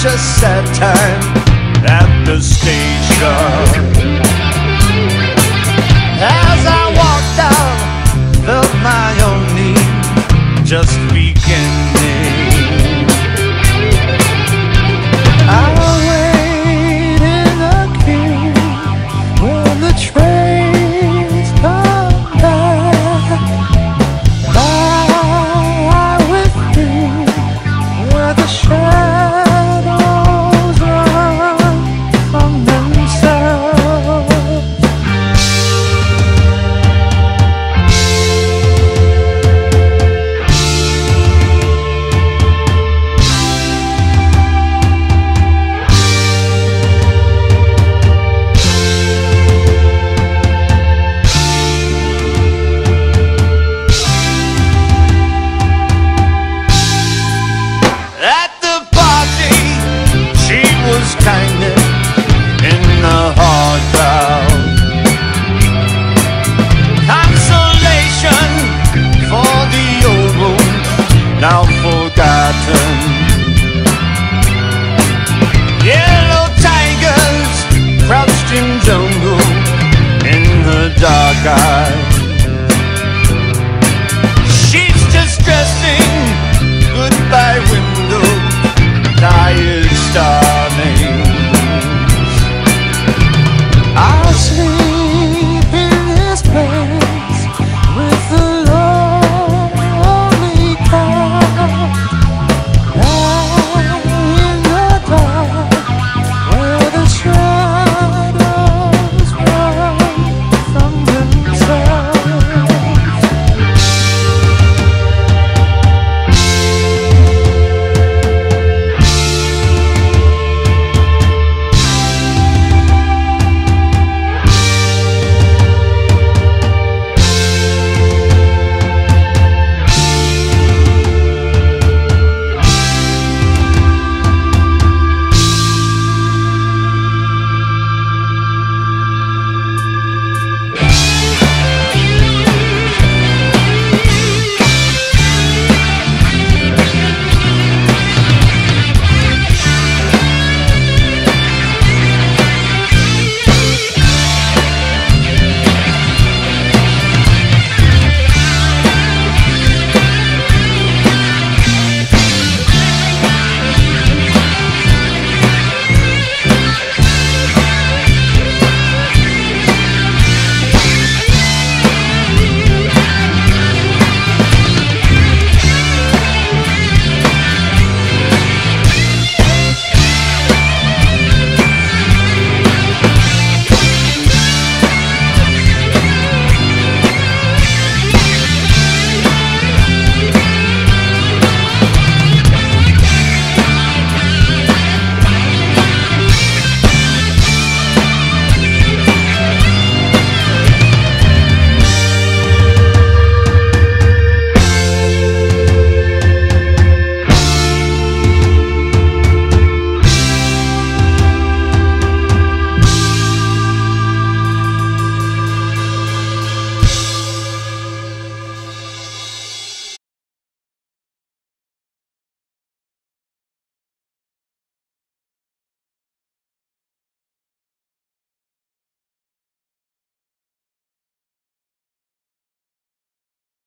such a sad time at the station.